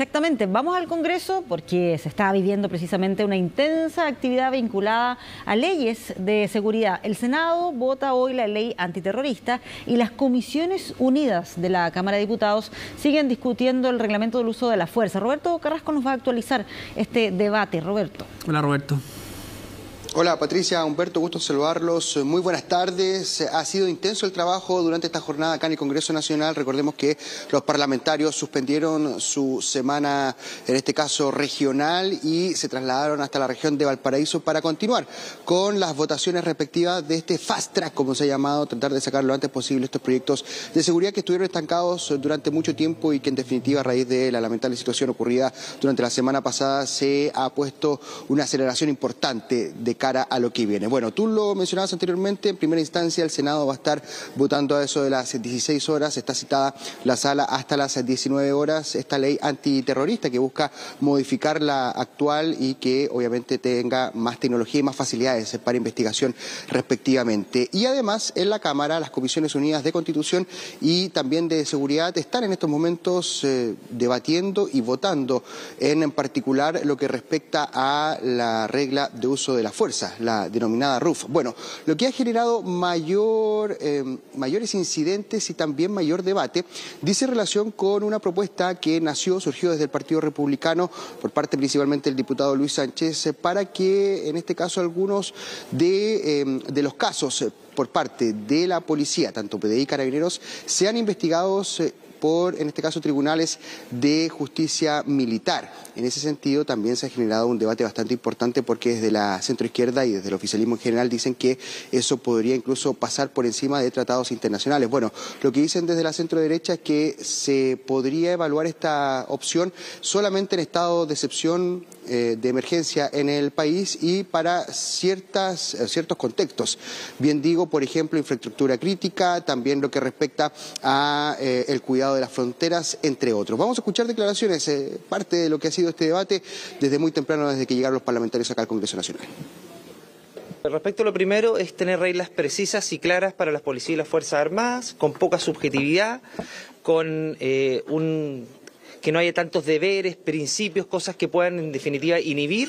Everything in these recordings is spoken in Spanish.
Exactamente, vamos al Congreso porque se está viviendo precisamente una intensa actividad vinculada a leyes de seguridad. El Senado vota hoy la ley antiterrorista y las comisiones unidas de la Cámara de Diputados siguen discutiendo el reglamento del uso de la fuerza. Roberto Carrasco nos va a actualizar este debate. Roberto. Hola Roberto. Hola Patricia, Humberto, gusto saludarlos. Muy buenas tardes. Ha sido intenso el trabajo durante esta jornada acá en el Congreso Nacional. Recordemos que los parlamentarios suspendieron su semana, en este caso regional, y se trasladaron hasta la región de Valparaíso para continuar con las votaciones respectivas de este fast track, como se ha llamado, tratar de sacar lo antes posible estos proyectos de seguridad que estuvieron estancados durante mucho tiempo y que en definitiva a raíz de la lamentable situación ocurrida durante la semana pasada se ha puesto una aceleración importante de cara a lo que viene. Bueno, tú lo mencionabas anteriormente, en primera instancia el Senado va a estar votando a eso de las 16 horas, está citada la sala hasta las 19 horas, esta ley antiterrorista que busca modificar la actual y que obviamente tenga más tecnología y más facilidades para investigación respectivamente. Y además en la Cámara las Comisiones Unidas de Constitución y también de Seguridad están en estos momentos eh, debatiendo y votando en particular lo que respecta a la regla de uso de la fuerza la denominada RUF. Bueno, lo que ha generado mayor, eh, mayores incidentes y también mayor debate dice relación con una propuesta que nació, surgió desde el Partido Republicano por parte principalmente del diputado Luis Sánchez eh, para que en este caso algunos de, eh, de los casos por parte de la policía, tanto PDI y carabineros, sean investigados por, en este caso, tribunales de justicia militar. En ese sentido, también se ha generado un debate bastante importante porque desde la centroizquierda y desde el oficialismo en general dicen que eso podría incluso pasar por encima de tratados internacionales. Bueno, lo que dicen desde la centroderecha es que se podría evaluar esta opción solamente en estado de excepción eh, de emergencia en el país y para ciertas, eh, ciertos contextos. Bien digo, por ejemplo, infraestructura crítica, también lo que respecta a eh, el cuidado de las fronteras, entre otros. Vamos a escuchar declaraciones, parte de lo que ha sido este debate desde muy temprano, desde que llegaron los parlamentarios acá al Congreso Nacional. Respecto a lo primero es tener reglas precisas y claras para las policías y las Fuerzas Armadas, con poca subjetividad, con un que no haya tantos deberes, principios, cosas que puedan en definitiva inhibir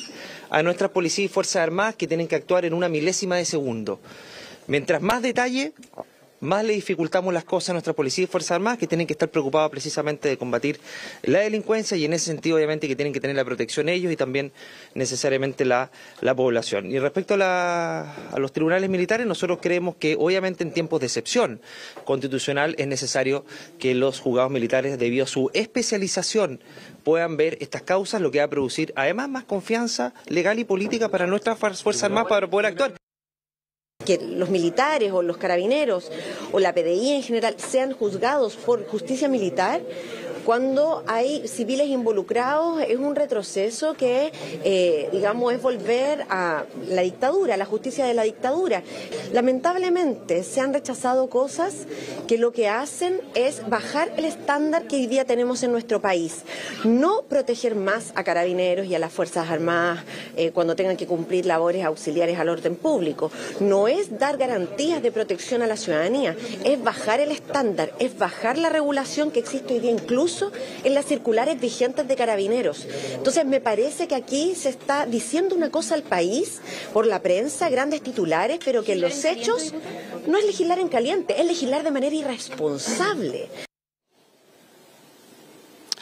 a nuestras policías y fuerzas armadas que tienen que actuar en una milésima de segundo. Mientras más detalle, más le dificultamos las cosas a nuestra policía y Fuerzas Armadas que tienen que estar preocupadas precisamente de combatir la delincuencia y en ese sentido obviamente que tienen que tener la protección ellos y también necesariamente la, población. Y respecto a, a, los tribunales militares, nosotros creemos que obviamente en tiempos de excepción constitucional es necesario que los juzgados militares, debido a su especialización, puedan ver estas causas, lo que va a producir además más confianza legal y política para nuestras Fuerzas Armadas para poder actuar que los militares o los carabineros o la PDI en general sean juzgados por justicia militar cuando hay civiles involucrados es un retroceso que, eh, digamos, es volver a la dictadura, a la justicia de la dictadura. Lamentablemente se han rechazado cosas que lo que hacen es bajar el estándar que hoy día tenemos en nuestro país. No proteger más a carabineros y a las Fuerzas Armadas eh, cuando tengan que cumplir labores auxiliares al orden público. No es dar garantías de protección a la ciudadanía, es bajar el estándar, es bajar la regulación que existe hoy día incluso en las circulares vigentes de carabineros. Entonces, me parece que aquí se está diciendo una cosa al país por la prensa, grandes titulares, pero que en los hechos no es legislar en caliente, es legislar de manera irresponsable.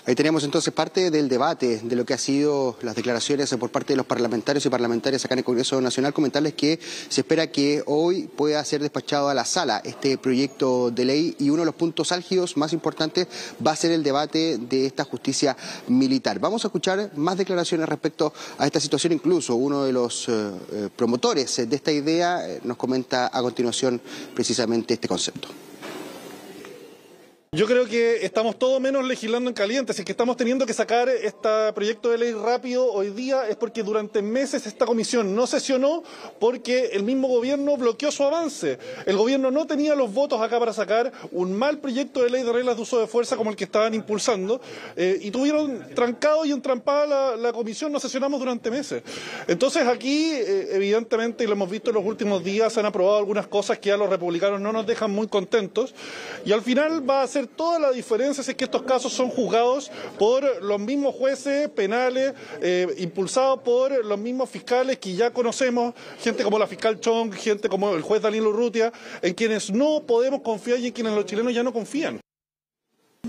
Ahí tenemos entonces parte del debate de lo que ha sido las declaraciones por parte de los parlamentarios y parlamentarias acá en el Congreso Nacional. Comentarles que se espera que hoy pueda ser despachado a la sala este proyecto de ley y uno de los puntos álgidos más importantes va a ser el debate de esta justicia militar. Vamos a escuchar más declaraciones respecto a esta situación. Incluso uno de los eh, eh, promotores de esta idea eh, nos comenta a continuación precisamente este concepto. Yo creo que estamos todo menos legislando en caliente. Si es que estamos teniendo que sacar este proyecto de ley rápido hoy día es porque durante meses esta comisión no sesionó porque el mismo gobierno bloqueó su avance. El gobierno no tenía los votos acá para sacar un mal proyecto de ley de reglas de uso de fuerza como el que estaban impulsando eh, y tuvieron trancado y entrampada la, comisión, no sesionamos durante meses. Entonces aquí, eh, evidentemente, y lo hemos visto en los últimos días, se han aprobado algunas cosas que a los republicanos no nos dejan muy contentos y al final va a ser hacer toda la diferencia es que estos casos son juzgados por los mismos jueces penales, eh, impulsados por los mismos fiscales que ya conocemos, gente como la fiscal Chong, gente como el juez Danilo Urrutia, en quienes no podemos confiar y en quienes los chilenos ya no confían.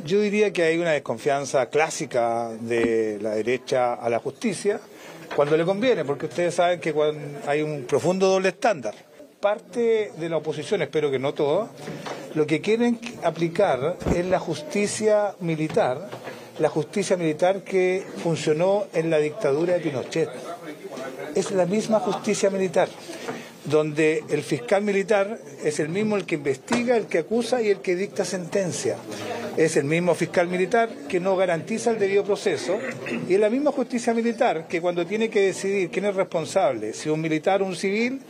Yo diría que hay una desconfianza clásica de la derecha a la justicia cuando le conviene, porque ustedes saben que hay un profundo doble estándar. Parte de la oposición, espero que no todo, lo que quieren aplicar es la justicia militar, la justicia militar que funcionó en la dictadura de Pinochet. Es la misma justicia militar donde el fiscal militar es el mismo el que investiga, el que acusa y el que dicta sentencia. Es el mismo fiscal militar que no garantiza el debido proceso y es la misma justicia militar que cuando tiene que decidir quién es responsable, si un militar o un civil,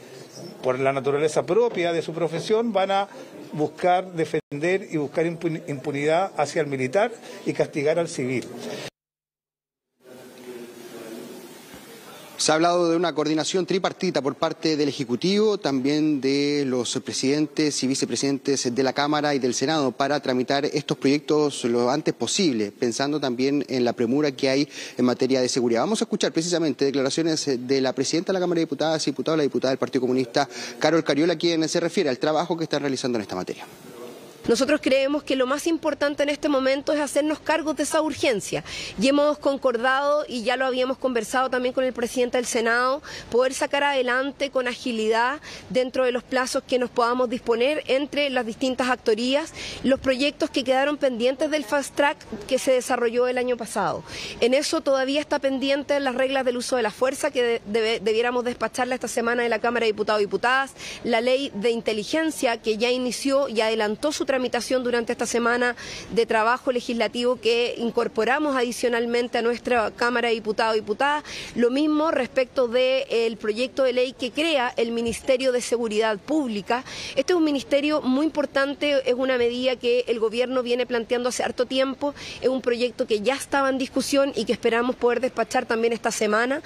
por la naturaleza propia de su profesión, van a buscar defender y buscar impunidad hacia el militar y castigar al civil. Se ha hablado de una coordinación tripartita por parte del Ejecutivo, también de los presidentes y vicepresidentes de la Cámara y del Senado para tramitar estos proyectos lo antes posible, pensando también en la premura que hay en materia de seguridad. Vamos a escuchar precisamente declaraciones de la presidenta de la Cámara de Diputadas y diputada, la diputada del Partido Comunista, Carol Cariola, quien se refiere al trabajo que están realizando en esta materia. Nosotros creemos que lo más importante en este momento es hacernos cargo de esa urgencia y hemos concordado y ya lo habíamos conversado también con el presidente del Senado, poder sacar adelante con agilidad dentro de los plazos que nos podamos disponer entre las distintas actorías los proyectos que quedaron pendientes del fast track que se desarrolló el año pasado. En eso todavía está pendiente las reglas del uso de la fuerza que debiéramos despacharla esta semana de la Cámara de Diputados y Diputadas, la ley de inteligencia que ya inició y adelantó su tramitación durante esta semana de trabajo legislativo que incorporamos adicionalmente a nuestra Cámara de Diputados y Diputadas. Lo mismo respecto del proyecto de ley que crea el Ministerio de Seguridad Pública. Este es un ministerio muy importante, es una medida que el gobierno viene planteando hace harto tiempo, es un proyecto que ya estaba en discusión y que esperamos poder despachar también esta semana.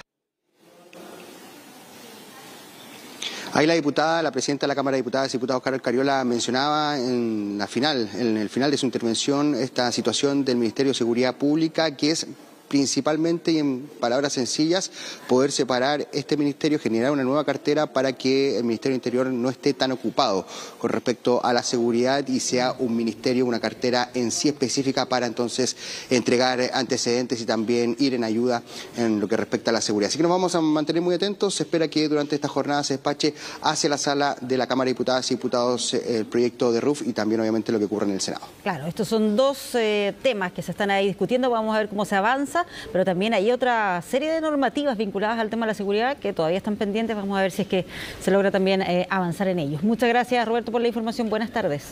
Ahí la diputada, la presidenta de la Cámara de Diputadas y Diputados, Carol Cariola, mencionaba en la final, en el final de su intervención, esta situación del Ministerio de Seguridad Pública, que es principalmente y en palabras sencillas, poder separar este ministerio, generar una nueva cartera para que el Ministerio Interior no esté tan ocupado con respecto a la seguridad y sea un ministerio, una cartera en sí específica para entonces entregar antecedentes y también ir en ayuda en lo que respecta a la seguridad. Así que nos vamos a mantener muy atentos. Se espera que durante esta jornada se despache hacia la sala de la Cámara de Diputadas y Diputados eh, el proyecto de RUF y también obviamente lo que ocurre en el Senado. Claro, estos son dos eh, temas que se están ahí discutiendo. Vamos a ver cómo se avanza pero también hay otra serie de normativas vinculadas al tema de la seguridad que todavía están pendientes. Vamos a ver si es que se logra también eh, avanzar en ellos. Muchas gracias, Roberto, por la información. Buenas tardes.